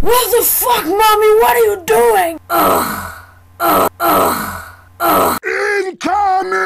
What the fuck, mommy? What are you doing? Ugh. Ugh. Ugh. Ugh. Incoming!